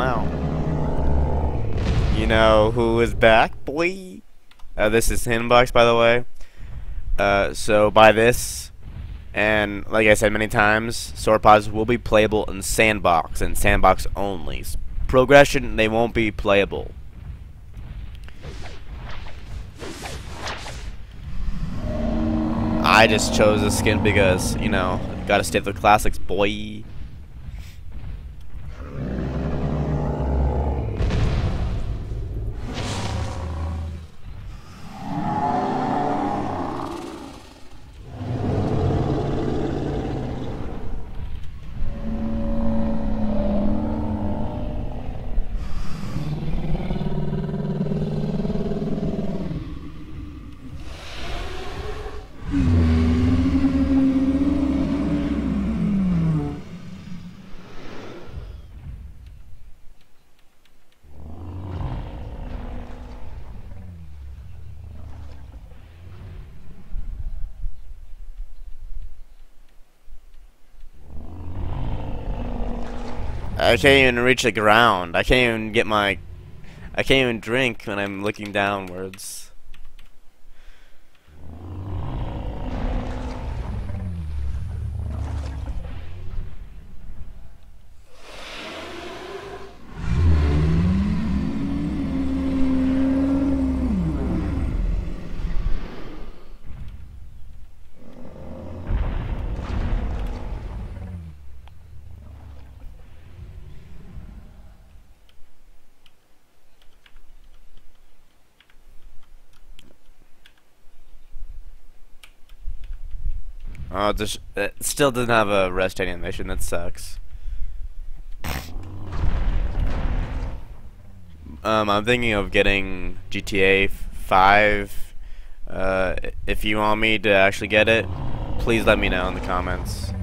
out. You know who is back, boy? Uh, this is Hinbox, by the way. Uh, so by this, and like I said many times, sauropods will be playable in Sandbox and Sandbox only. Progression, they won't be playable. I just chose this skin because, you know, gotta stay with the classics, boy. I can't even reach the ground. I can't even get my... I can't even drink when I'm looking downwards. Oh, this it still doesn't have a rest animation. That sucks. Um, I'm thinking of getting GTA 5. Uh, if you want me to actually get it, please let me know in the comments.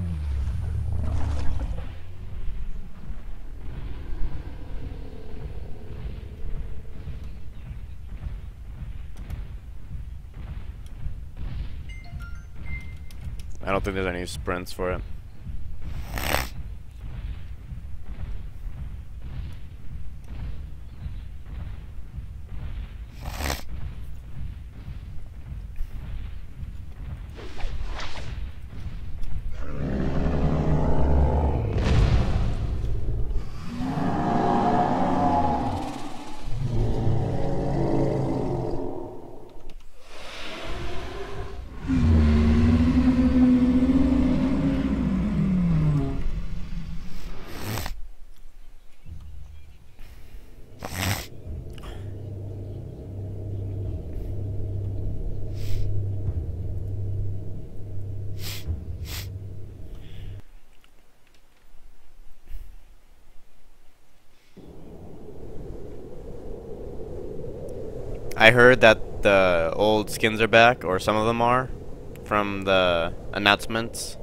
I don't think there's any sprints for it. I heard that the old skins are back, or some of them are, from the announcements,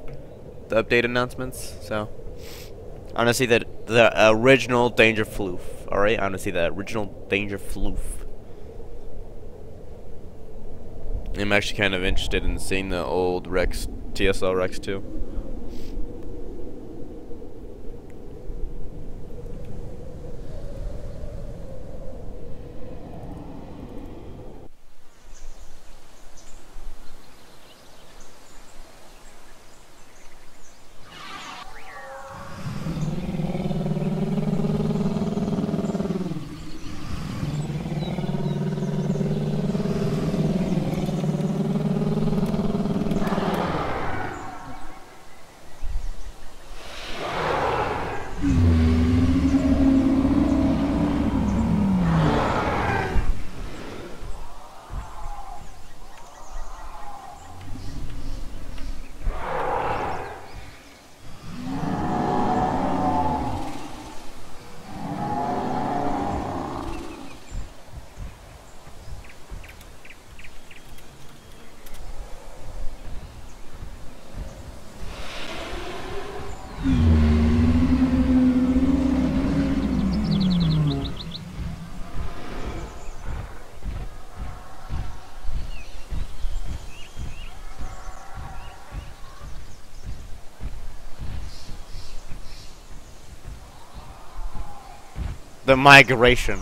the update announcements. So, I want to see the the original Danger Floof. All right, I want to see the original Danger Floof. I'm actually kind of interested in seeing the old Rex TSL Rex too. The migration.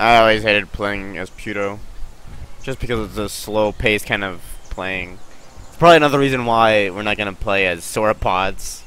I always hated playing as Puto. Just because it's a slow paced kind of playing. It's probably another reason why we're not gonna play as sauropods.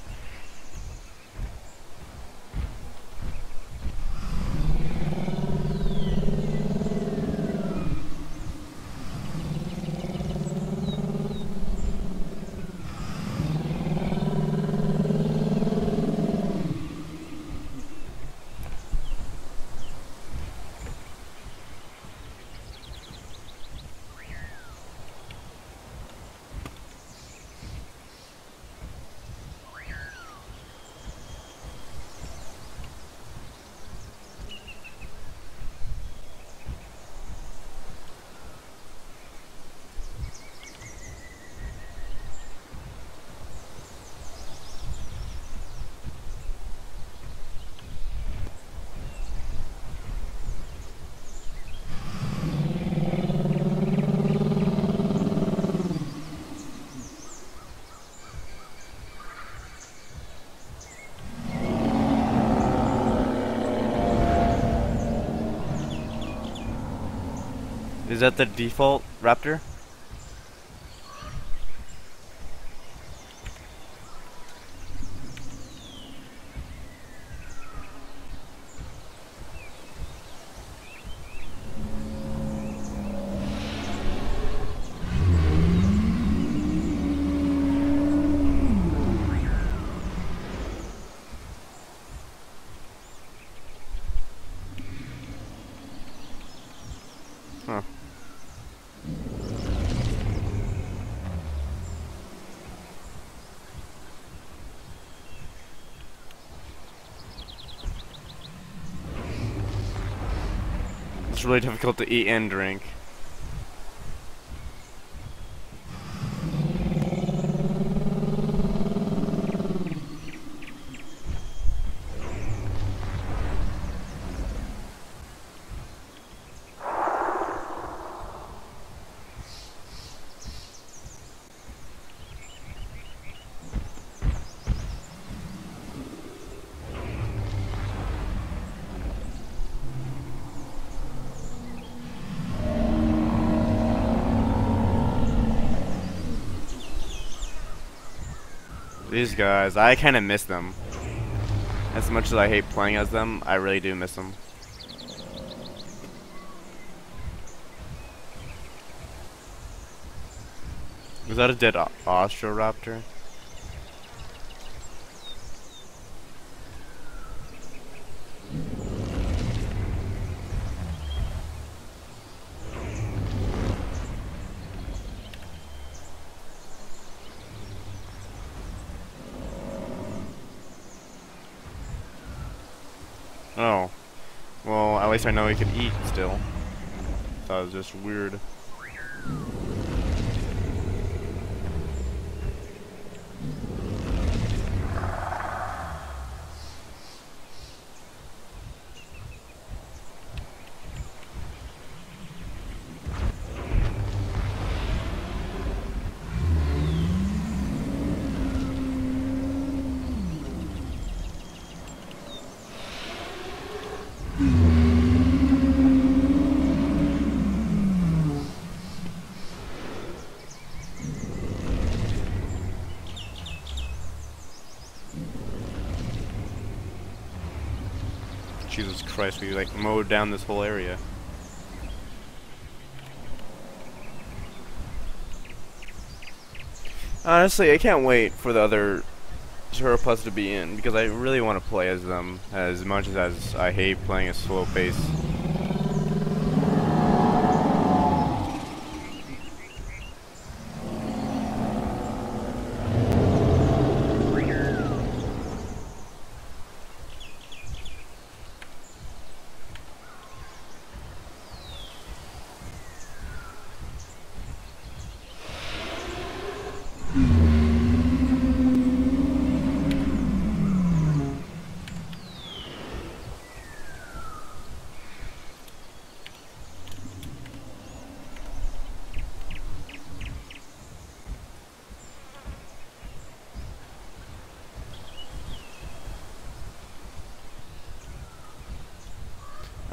That the default Raptor? Huh. Really difficult to eat and drink. These guys, I kind of miss them. As much as I hate playing as them, I really do miss them. Was that a dead O- Austroraptor? Oh. Well, at least I know he can eat still. It was just weird. Christ, we like mowed down this whole area. Honestly, I can't wait for the other Sauropods to be in because I really want to play as them as much as I hate playing a slow pace.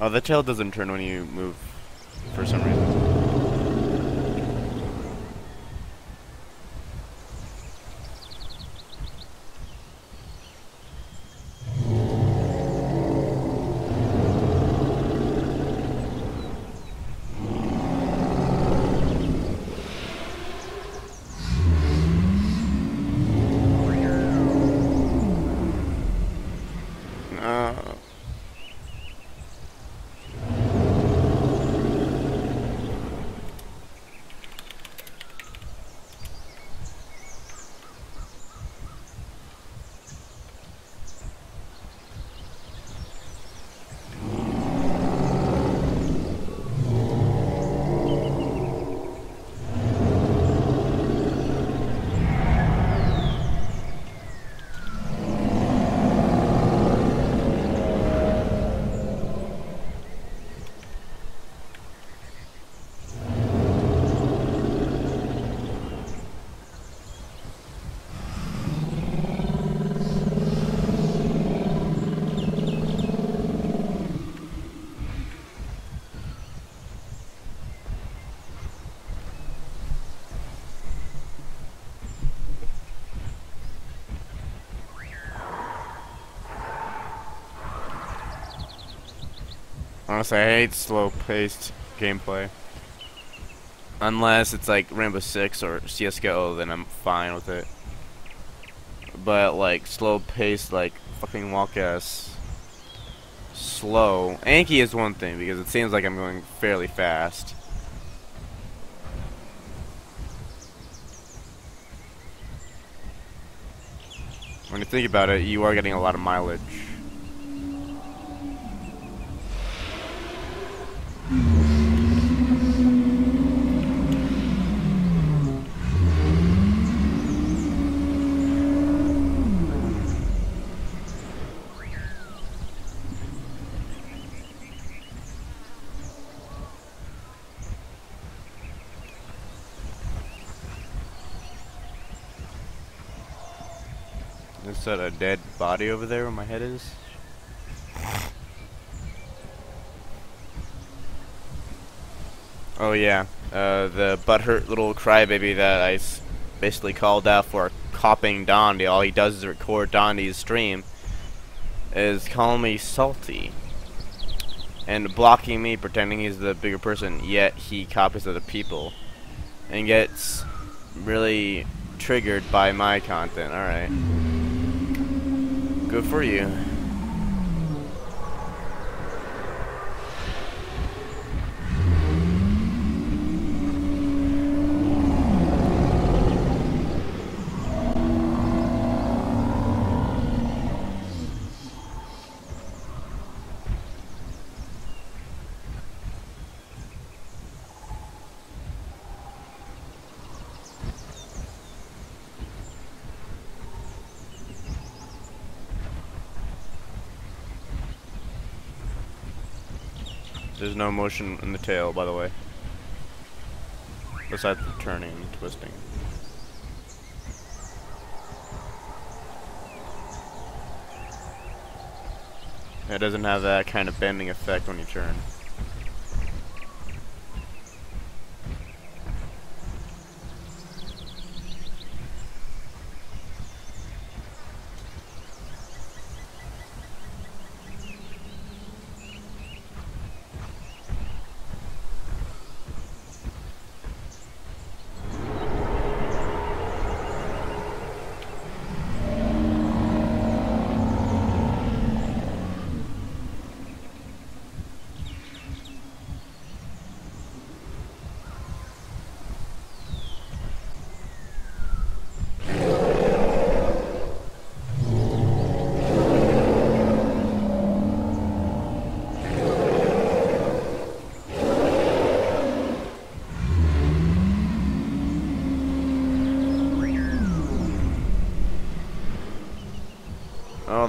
Oh, the tail doesn't turn when you move for some reason. Uh, I hate slow-paced gameplay. Unless it's like Rainbow Six or CS:GO, then I'm fine with it. But like slow-paced, like fucking walk-ass, slow. Anky is one thing because it seems like I'm going fairly fast. When you think about it, you are getting a lot of mileage. Is that a dead body over there where my head is? Oh yeah, uh, the butthurt little crybaby that I basically called out for copying Dondi. All he does is record Dondi's stream. Is calling me salty and blocking me, pretending he's the bigger person. Yet he copies other people and gets really triggered by my content. All right. Good for you. No motion in the tail, by the way. Besides the turning and twisting. It doesn't have that kind of bending effect when you turn.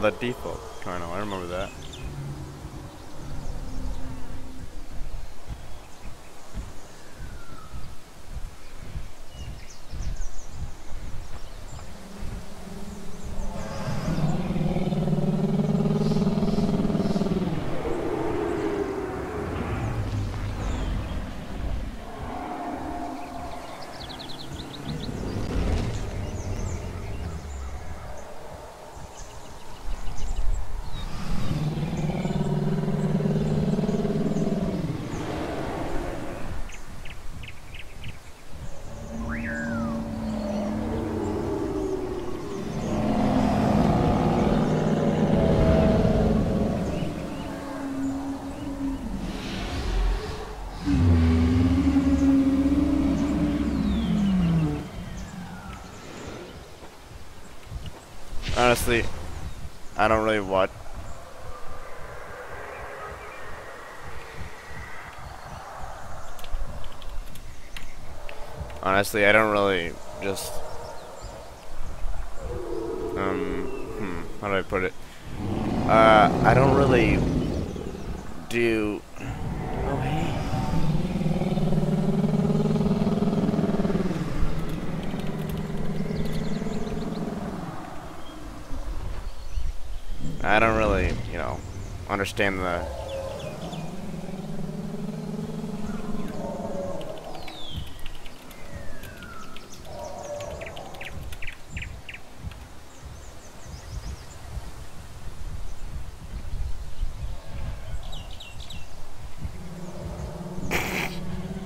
The default kernel. I remember that. Honestly, I don't really watch. Honestly, I don't really just. Um, hmm, how do I put it? Uh, I don't really do. Oh, hey. I don't really, you know, understand the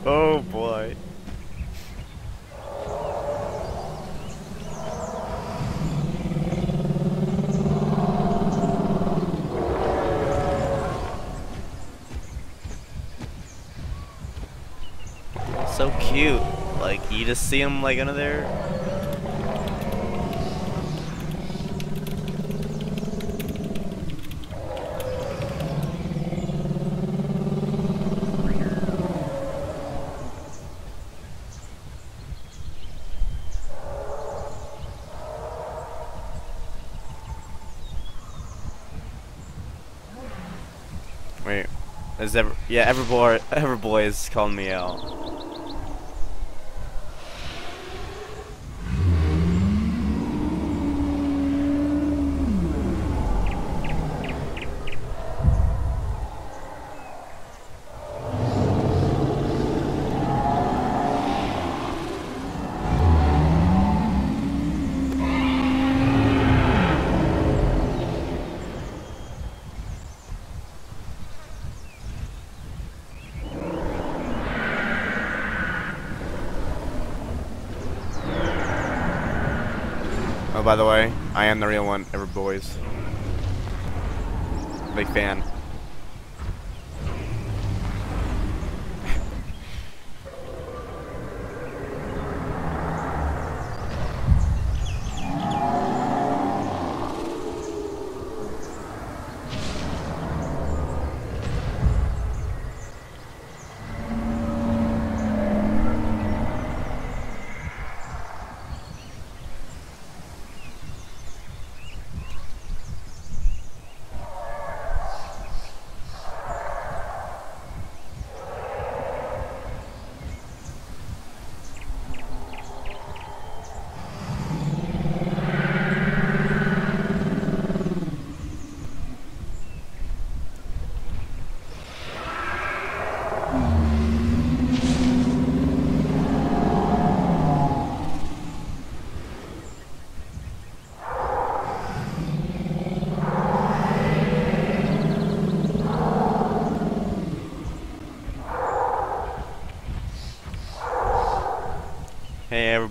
Oh boy. So cute. Like you just see them, like under there. Wait, is ever yeah ever Everboy Everboy is calling me out. By the way, I am the real one, ever boys. Big fan.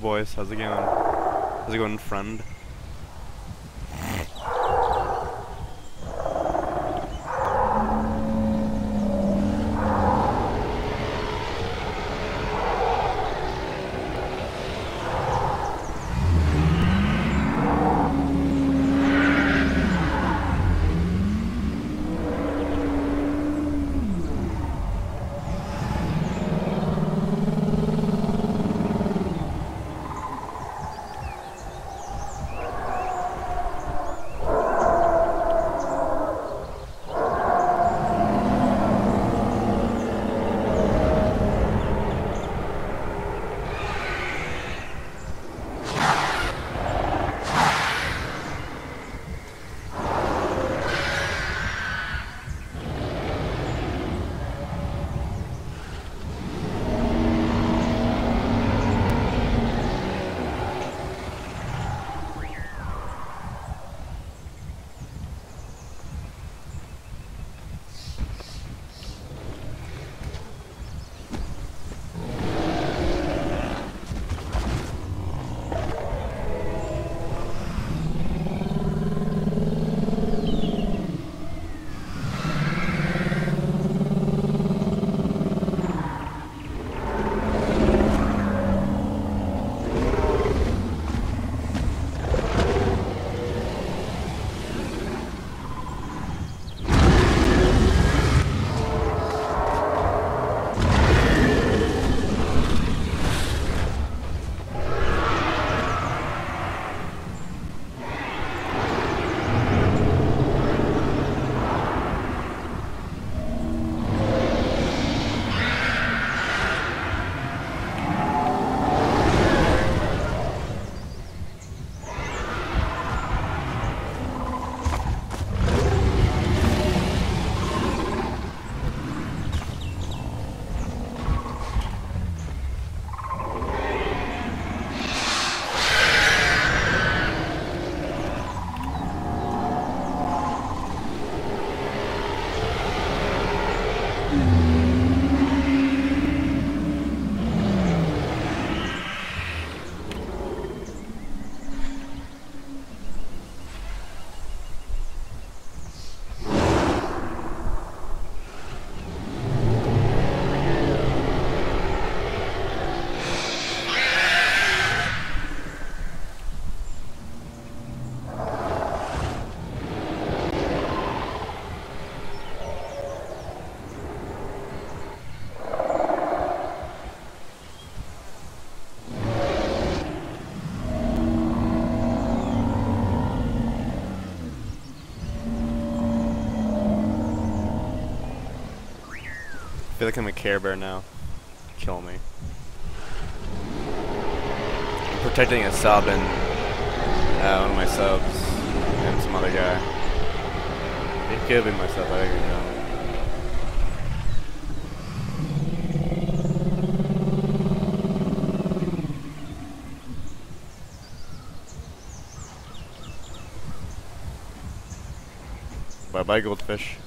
Everboys, how's it going? How's it going, friend? Feel like I'm a Care Bear now. Kill me. I'm protecting a sub and uh, one of my subs and some other guy. It could be I don't know. Bye bye, goldfish.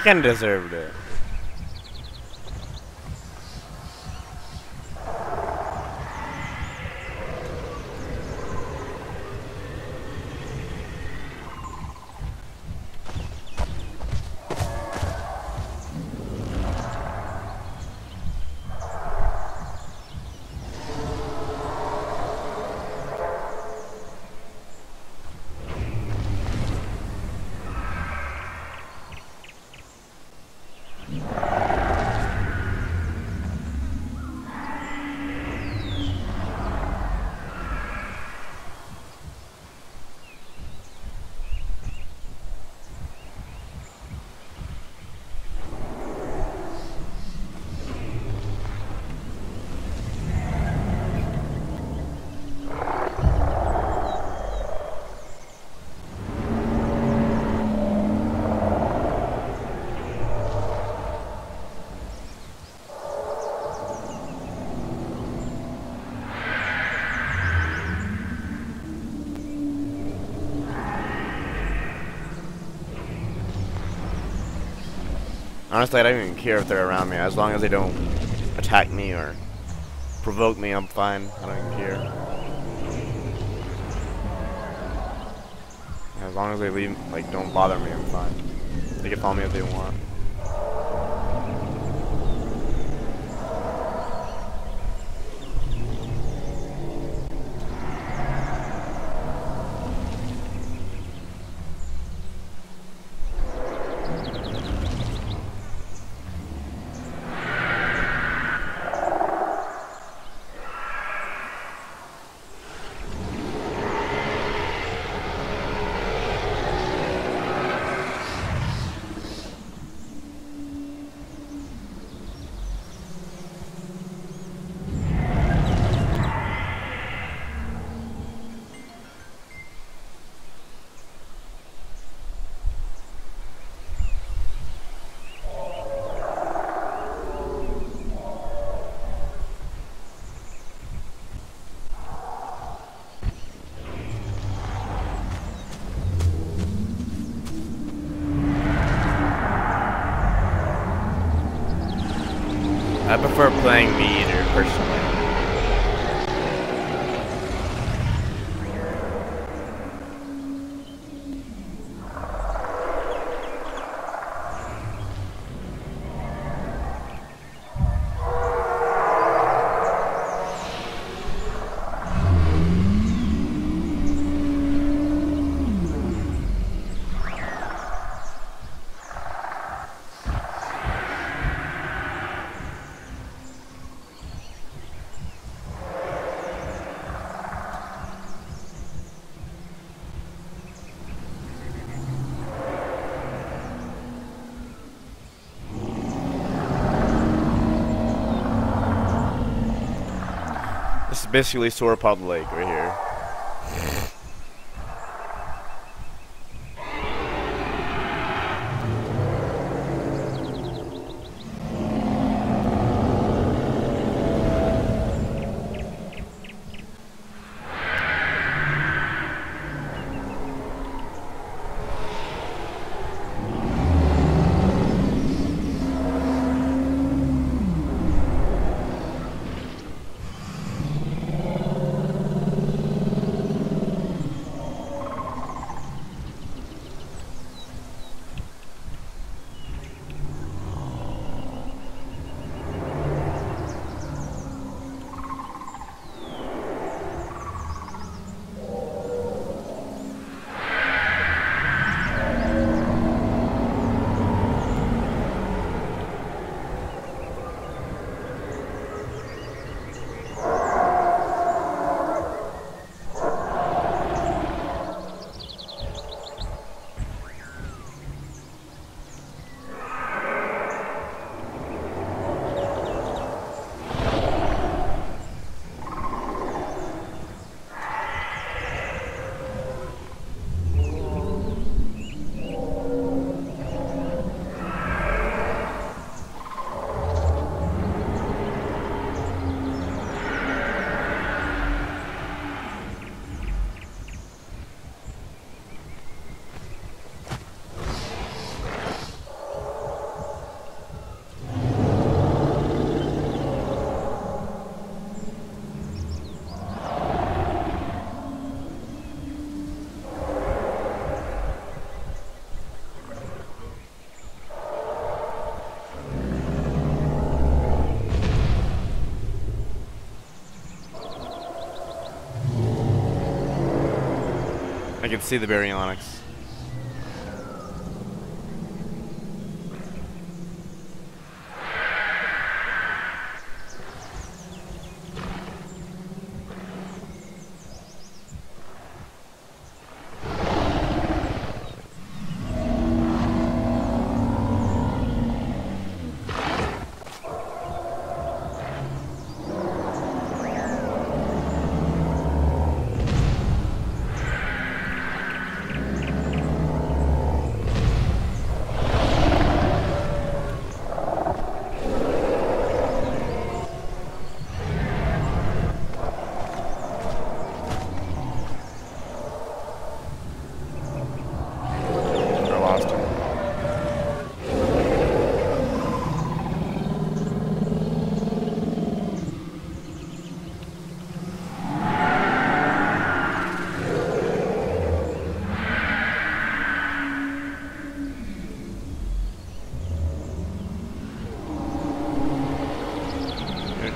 He kinda deserved it. Honestly, I don't even care if they're around me. As long as they don't attack me or provoke me, I'm fine. I don't even care. As long as they leave, like, don't bother me, I'm fine. They can follow me if they want. Basically Sauropod Lake right here. Can see the baryonyx.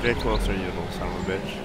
Get closer, you little son of a bitch.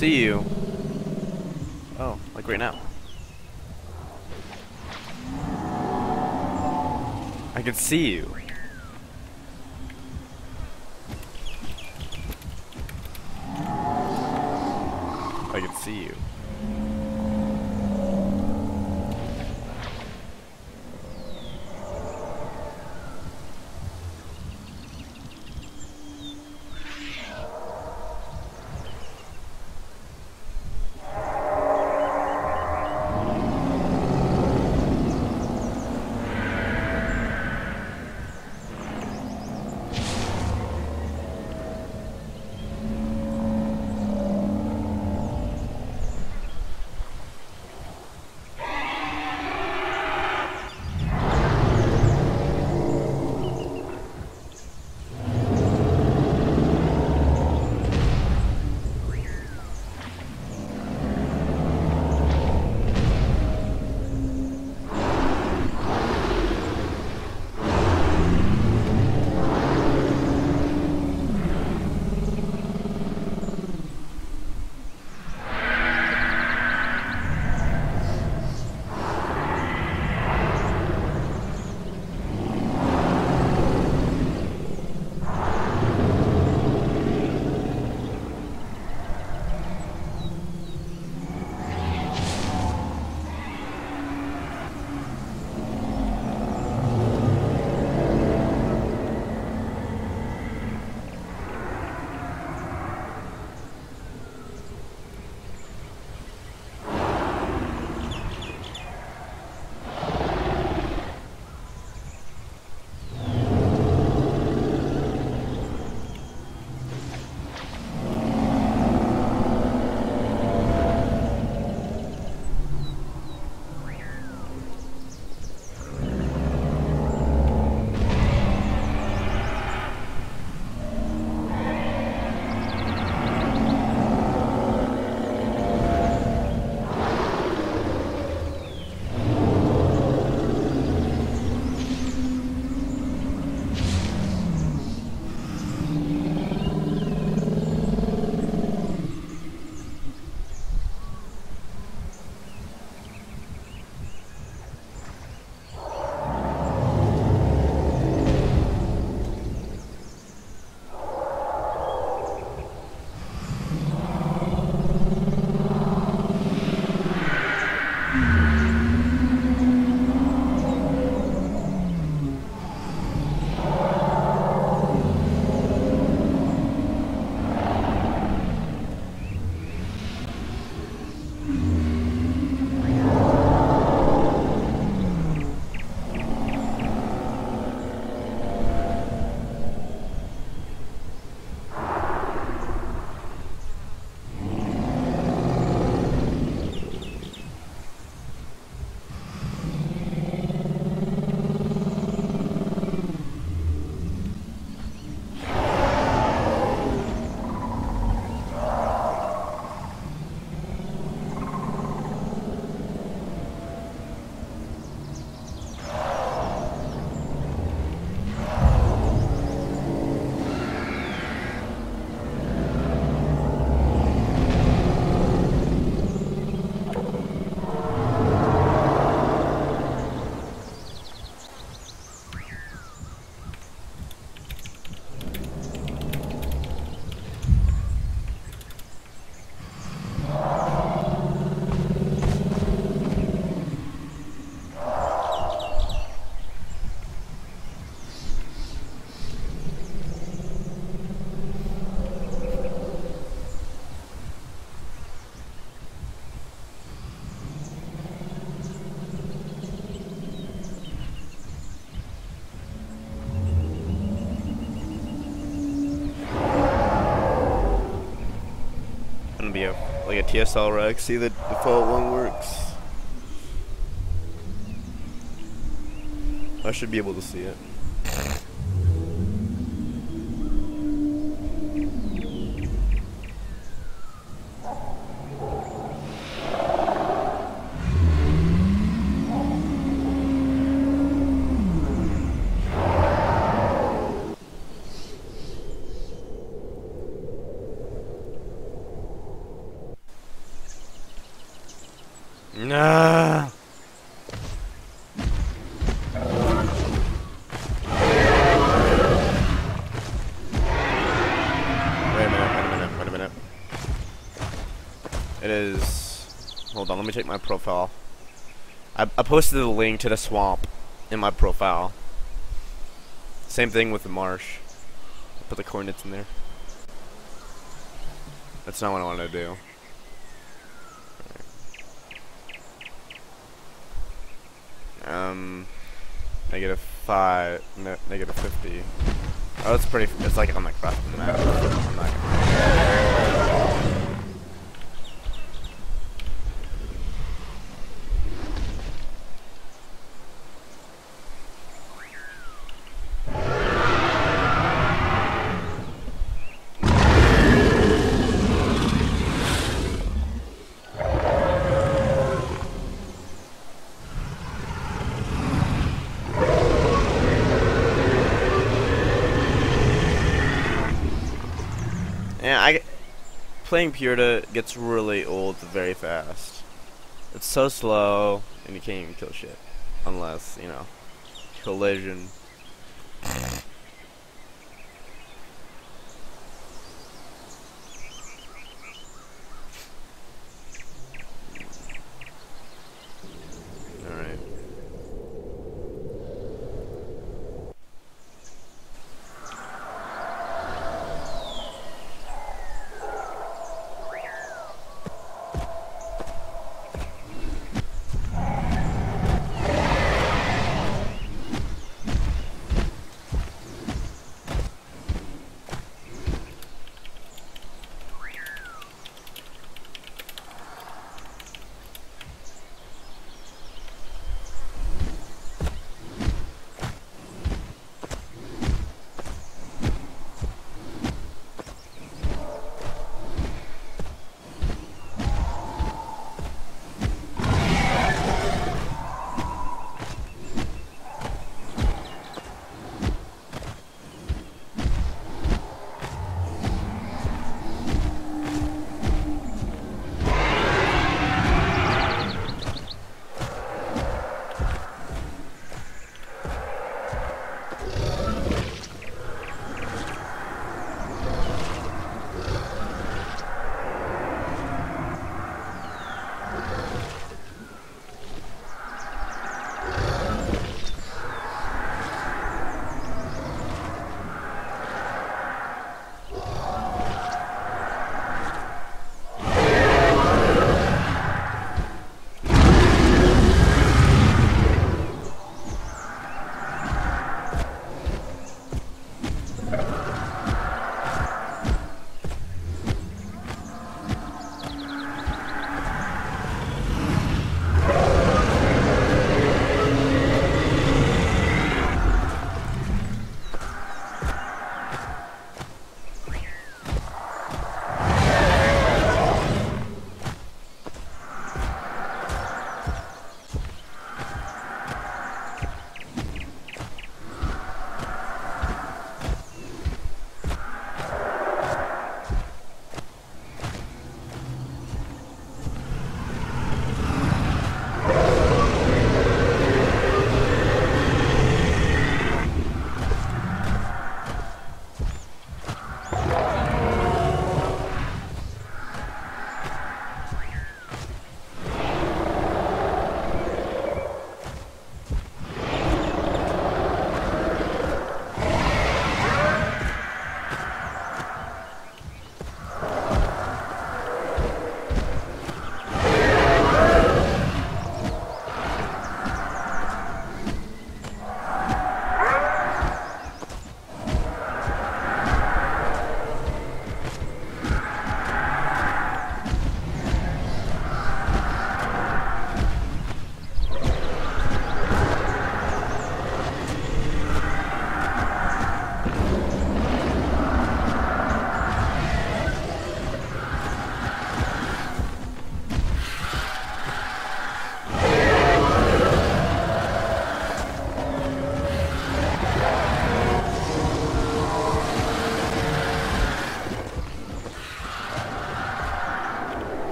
See you. Oh, like right now. I can see you. TSL rec. See the default one works. I should be able to see it. No. Wait a minute, wait a minute, wait a minute. It is... Hold on, let me check my profile. I, I posted the link to the swamp in my profile. Same thing with the marsh. I put the coordinates in there. That's not what I want to do. Um, negative five, ne negative fifty. Oh, it's pretty. It's like of the map. Playing Puerta gets really old very fast. It's so slow, and you can't even kill shit unless you know collision.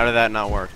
How did that not work?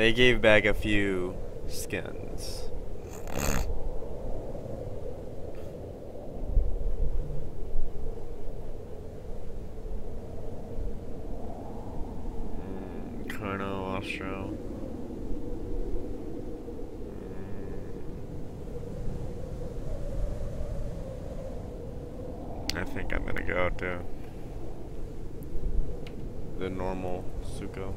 They gave back a few skins. Mm, Carno, Austro. Mm. I think I'm gonna go to the normal Sucho.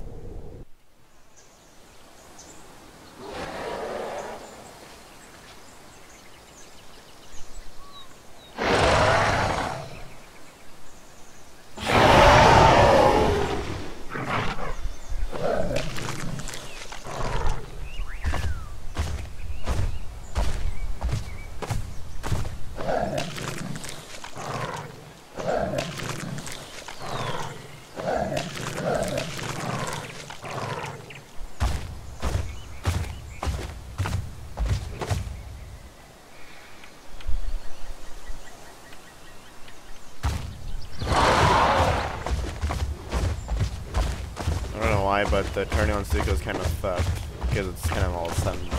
I don't know but the turning on Sucho is kind of fucked because it's kind of all of a sudden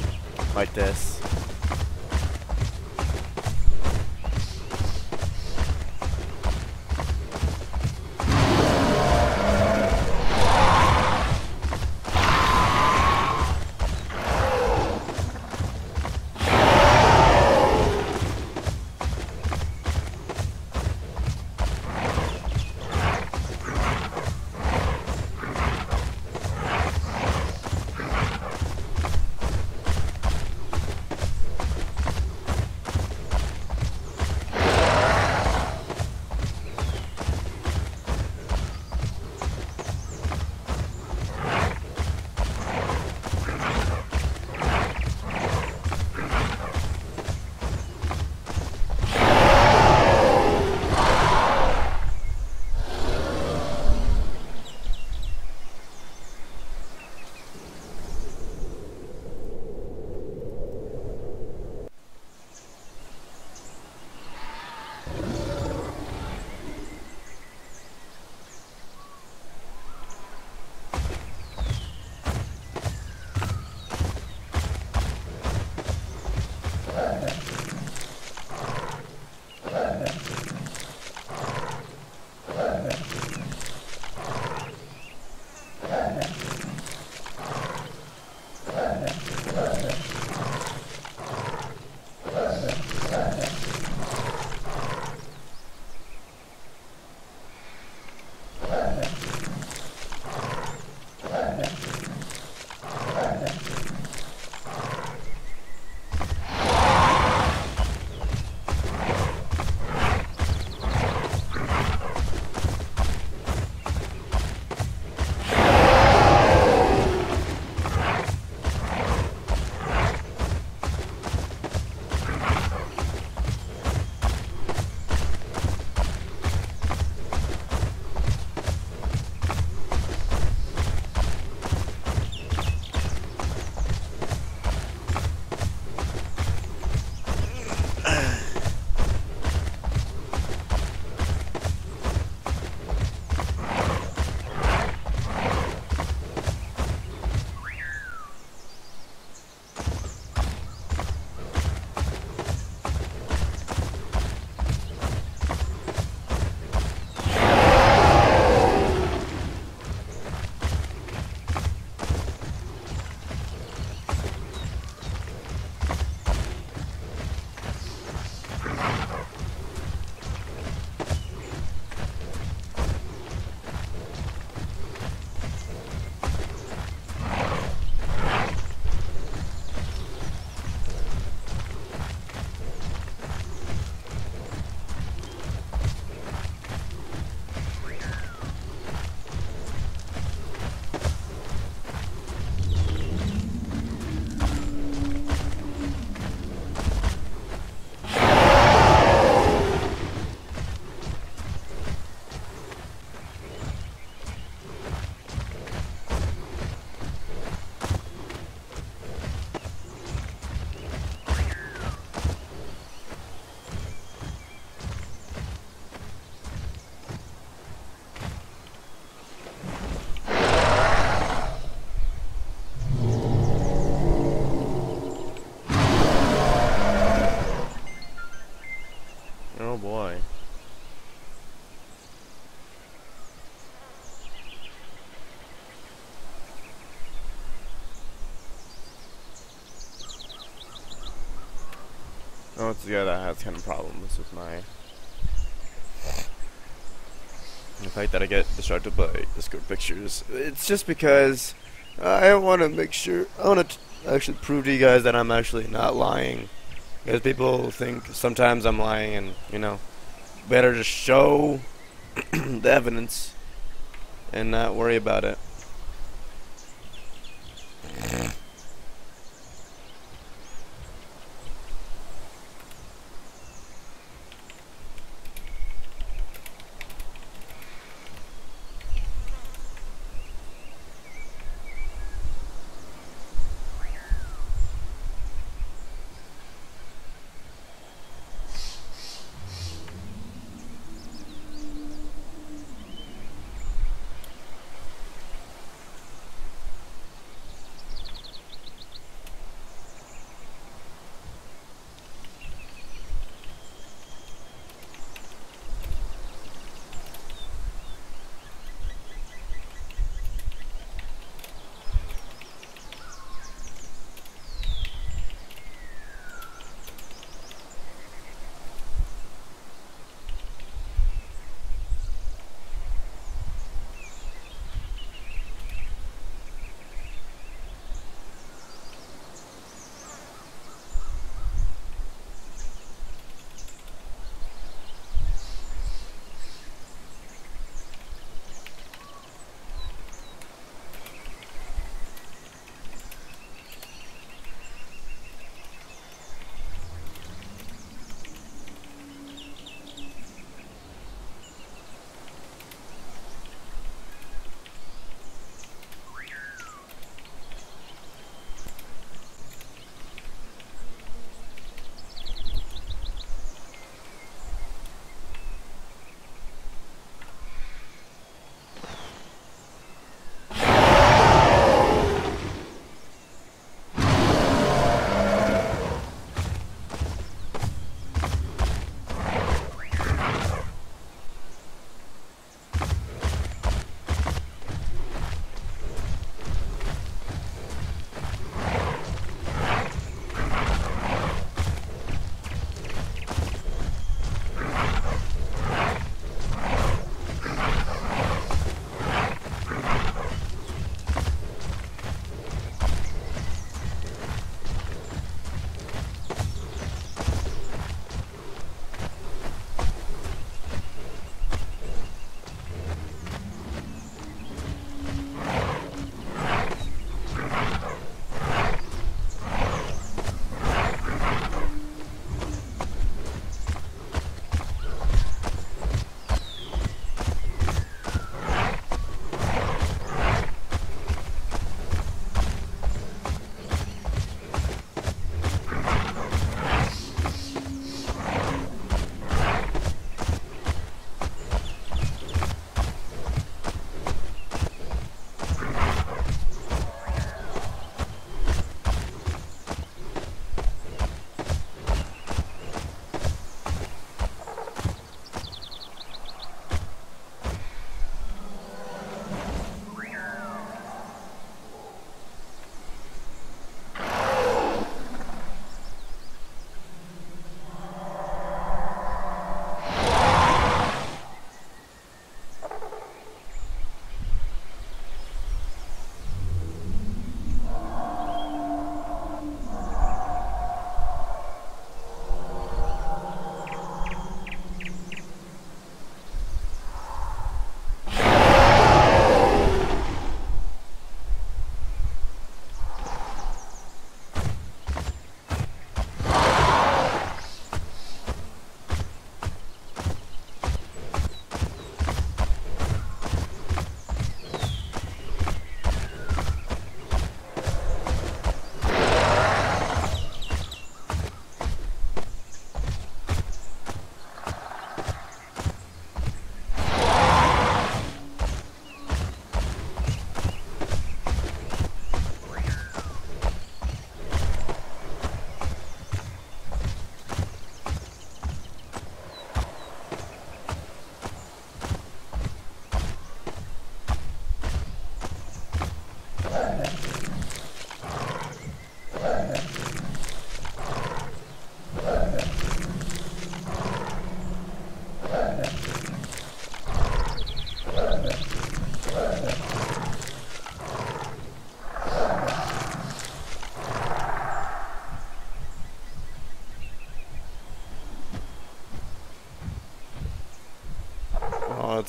like this. Oh, it's guy that has kind of problems with my the fact that I get distracted by Discord pictures. It's just because I want to make sure I want to actually prove to you guys that I'm actually not lying. Because people think sometimes I'm lying, and you know, better just show the evidence and not worry about it.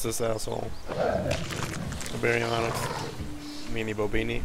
This asshole. Baryonyx. Meanie Bobini.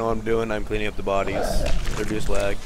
Know what I'm doing, I'm cleaning up the bodies. Reduce lag.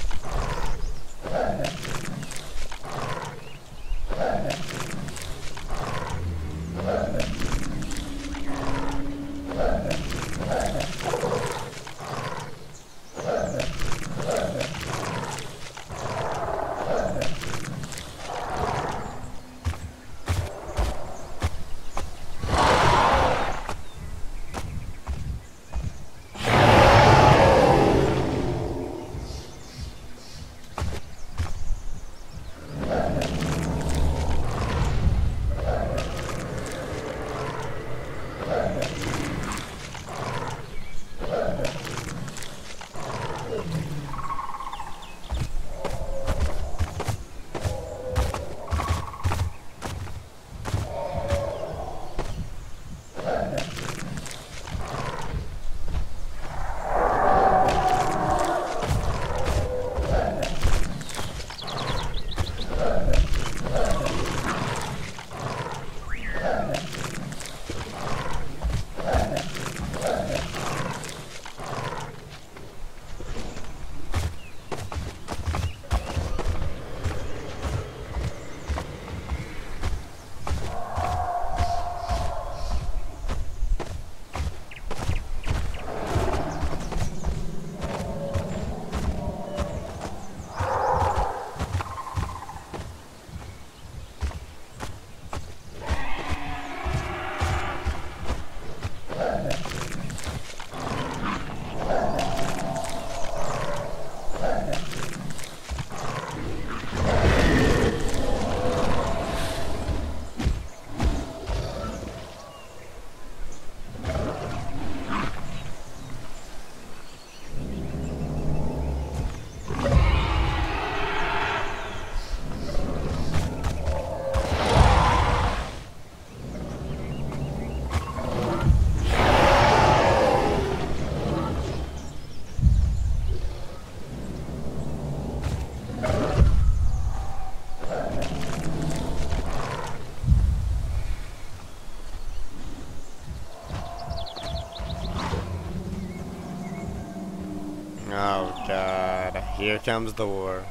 Here comes the war.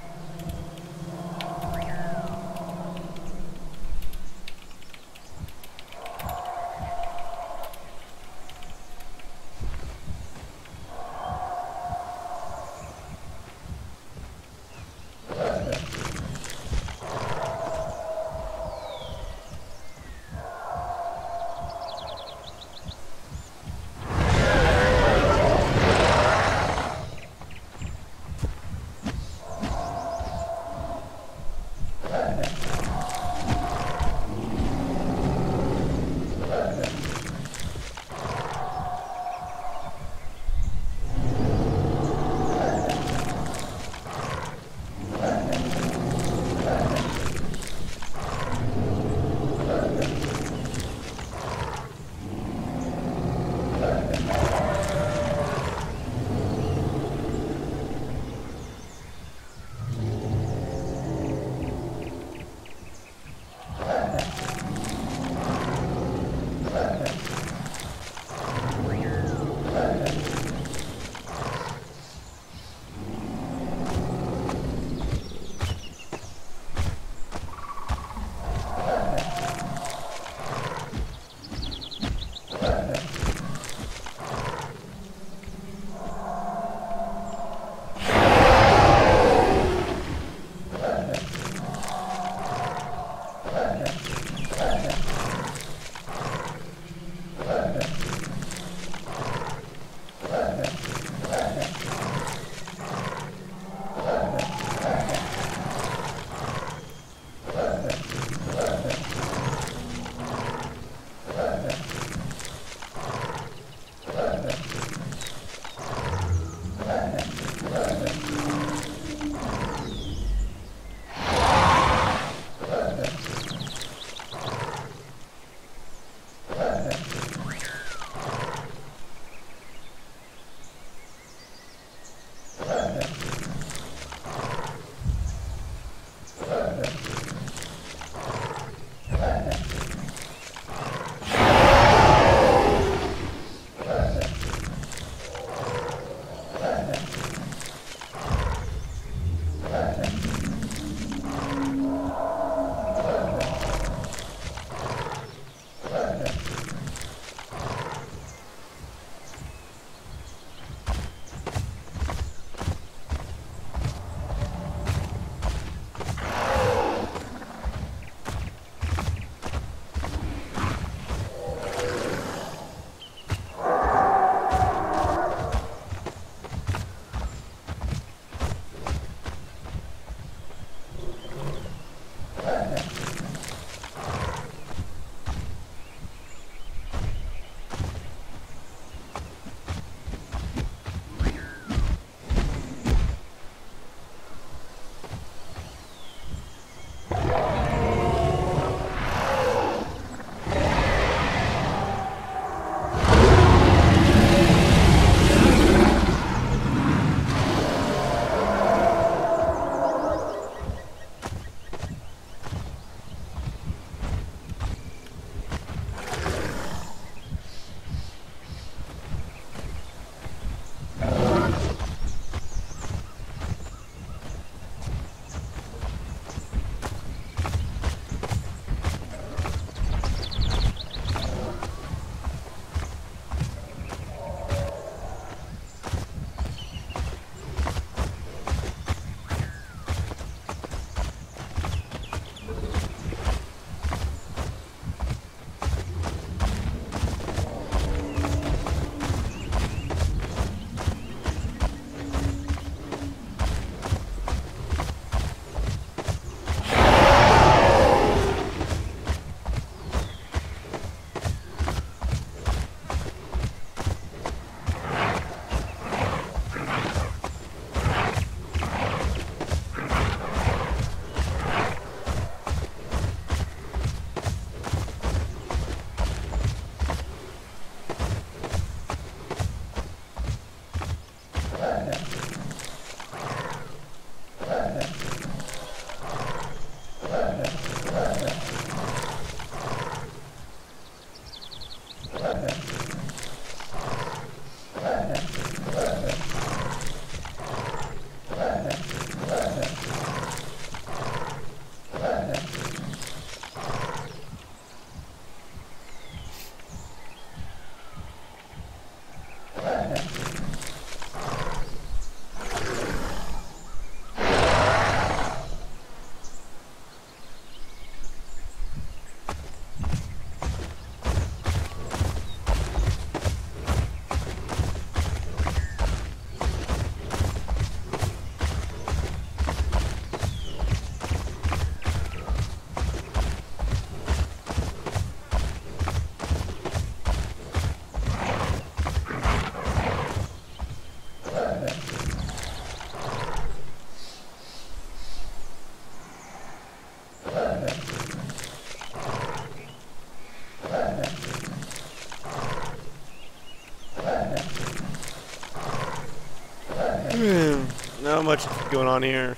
Not much going on here.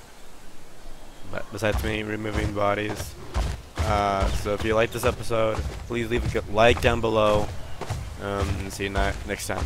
But besides me removing bodies. Uh, so if you like this episode, please leave a like down below. Um, and see you next time.